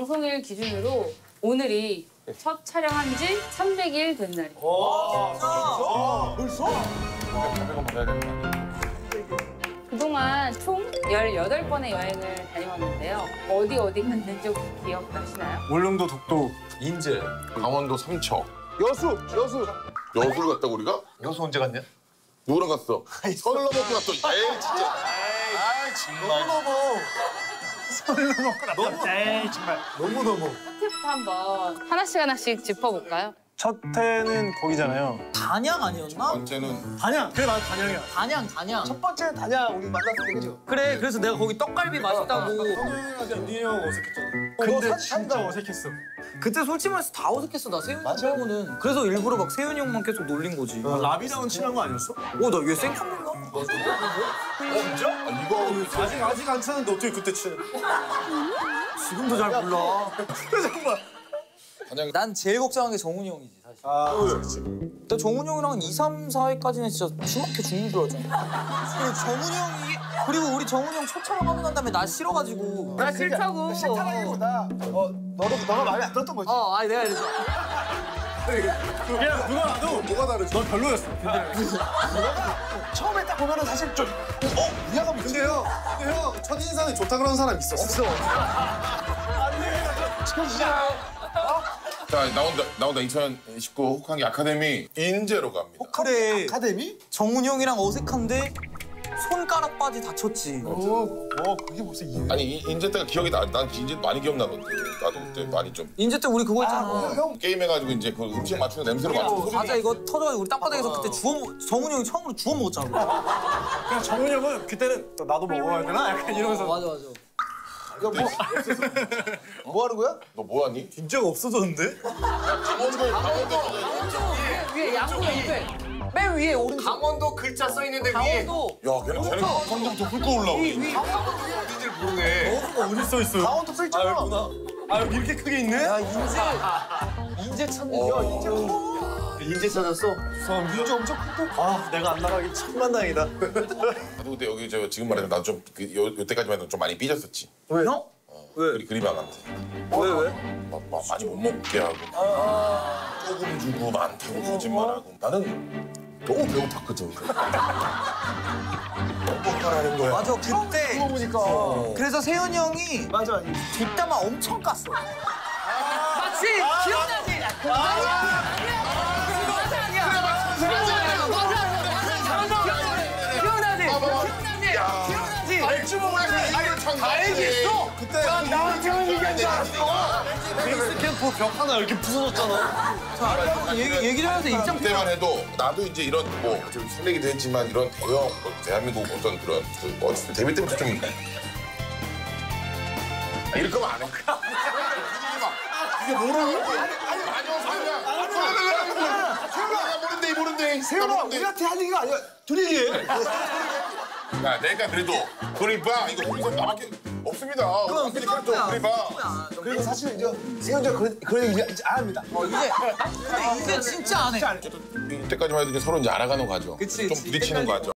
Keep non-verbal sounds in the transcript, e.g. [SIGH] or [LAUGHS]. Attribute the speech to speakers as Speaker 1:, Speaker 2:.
Speaker 1: 방송일 기준으로 오늘이 첫 촬영한 지 300일 된 날이에요. 그동안 총 18번의 여행을 다녀왔는데요. 어디 어디 갔는지 기억나시나요?
Speaker 2: 울릉도 독도
Speaker 3: 인제
Speaker 4: 강원도 삼척.
Speaker 2: 여수 여수
Speaker 4: 여수를 갔다 고 우리가?
Speaker 3: 여수 언제 갔냐?
Speaker 4: 누구랑 갔어? 선을 넘었고 갔어. 에이 진짜.
Speaker 2: 에이 정말 너무 너무
Speaker 1: 첫회부터 한번. 하나씩 하나씩 짚어볼까요?
Speaker 2: 첫 회는 거기잖아요.
Speaker 5: 단양 아니었나?
Speaker 4: 번째는
Speaker 2: 단양. 그래 맞아 단양이야.
Speaker 5: 단양 단양.
Speaker 6: 첫 번째 단양 우리 만났을 때 그죠?
Speaker 5: 그래 그래서 내가 거기 떡갈비 맛있다고.
Speaker 2: 민이 형 어색했잖아.
Speaker 6: 너
Speaker 2: 근데
Speaker 6: 사-
Speaker 2: 진짜 어색했어.
Speaker 5: 그때 솔직히 말해서 다 어색했어 나 세윤이 형 빼고는 그래서 일부러 막 세윤이 형만 계속 놀린 거지.
Speaker 2: 라비랑은 친한 거 아니었어?
Speaker 5: 어나얘 생 겼나?
Speaker 2: 아직 아직 안 찾는데 어떻게 그때 친해
Speaker 5: 지금도 잘 몰라. [LAUGHS]
Speaker 4: 단양
Speaker 5: 난 제일 걱정한 게 정훈이 형이지 사실. 아나 정훈이 형이랑 한 2, 3, 4회까지는 진짜 심하게 죽는 줄 알았잖아 그리고 정훈이 형이 그리고 우리 정훈이 형첫 촬영하고 난 다음에 나 싫어가지고.
Speaker 1: 나 싫다고.
Speaker 6: 싫다라기보다 어 너도 너가 마음에 안 들었던 거지.
Speaker 5: 어 아니 내가 이래
Speaker 2: 서야 누가 나도 뭐가 다르지? 넌 별로였어
Speaker 6: 처음에 딱 보면은 사실 좀 어? 이해가 못
Speaker 2: 근데 형 근데 형 첫인상이 좋다 그러는 사람 있었어
Speaker 4: 자 나온다 나온다 2019 혹한기 아카데미 인제로 갑니다.
Speaker 5: 그래
Speaker 6: 아카데미?
Speaker 5: 정훈이 형이랑 어색한데 손가락 바지 다쳤지
Speaker 6: 어, 어 그게 벌써 이해.
Speaker 4: 아니 이- 인제 때가 기억이 나. 난 인제 많이 기억나거든. 나도 그때 많이 좀
Speaker 5: 인제 때 우리 그거 있잖아
Speaker 6: 형
Speaker 4: 게임 해가지고 이제 그 음식 맞추는 냄새로 맞추고 소리.
Speaker 5: 과자 이거 터져가지고 우리 땅바닥에서 그때 주워 먹 정훈이 형이 처음으로 주워 먹었잖아
Speaker 2: 그냥 정훈이 형은 그때는 또 나도 먹어야 되나? 약간 이러면서
Speaker 5: 맞아 맞아
Speaker 6: 뭐, 뭐 하는 거야?
Speaker 4: 너 뭐하니?
Speaker 2: 진짜가 없어졌는데?
Speaker 4: 강원도 강원도
Speaker 1: 위에 양쪽 옆에 맨 위에 오른쪽.
Speaker 3: 강원도 글자 써 있는데 위에
Speaker 5: 강원도
Speaker 4: 야 걔는 쟤는 성적도 훑고 올라오고.
Speaker 3: 어딘지를 모르네.
Speaker 2: 어디가 어디 써 있어요?
Speaker 6: 강원도
Speaker 2: 써아
Speaker 6: 있잖아.
Speaker 2: 아 여기 이렇게 크게 있네?
Speaker 5: 야 인제 인제 찾는 야 인제
Speaker 3: 인제 찾았어?
Speaker 6: 민주 엄청 크고.
Speaker 2: 아 내가 안 나가기 천만다행이다
Speaker 4: 나도 그때 여기 저 지금 말해도 나좀그 요때까지만 해도 좀 많이 삐졌었지.
Speaker 5: 왜 형?
Speaker 4: 그리 그리방한테.
Speaker 5: 왜 왜?
Speaker 4: 막, 막 많이 못 먹게 하고 조금 주고 많다고 거짓말하고 나는 너무 배고팠거든. 먹어라는 거야.
Speaker 5: 맞아 그때
Speaker 6: 보니까.
Speaker 5: 그래서 세윤이 형이
Speaker 6: 맞아.
Speaker 5: 뒷담화 엄청 깠어 맞지? 기억나지? 기억나지? 기억나지?
Speaker 4: 아니 주먹을 다 얘기했어.
Speaker 6: 그때 나한테만 얘기한 줄 알았어.
Speaker 2: 캠프 벽 하나 이렇게 부서졌잖아
Speaker 5: 얘기 얘기 좀 하면서 입장
Speaker 4: 그때만 해도 나도 이제 이런 뭐좀 설레기도 했지만 이런 대형 뭐 대한민국 어떤 그런 그 어쨌든 데뷔 때부터 좀 아, 이럴 거면 안 해. 이게 모르는 거야. 아니 많이 와서 하냐. 세훈아 모른데 모른데.
Speaker 6: 세훈아 우리한테 할 얘기가 아니야. 둘이 얘기해.
Speaker 4: 야 내가 그래도 그리봐 이거 우리서 나밖에 없습니다. 그럼 그래도 그리봐.
Speaker 6: 그리고 사실 이제 세훈이가 그런 그런 얘기 이제 안 합니다.
Speaker 5: 어, 이제 근데 이제 진짜 안 해.
Speaker 4: 이때까지만 해도 이제 서로 이제 알아가는 과정.
Speaker 5: 그치,
Speaker 4: 좀
Speaker 5: 그치.
Speaker 4: 부딪히는 과정.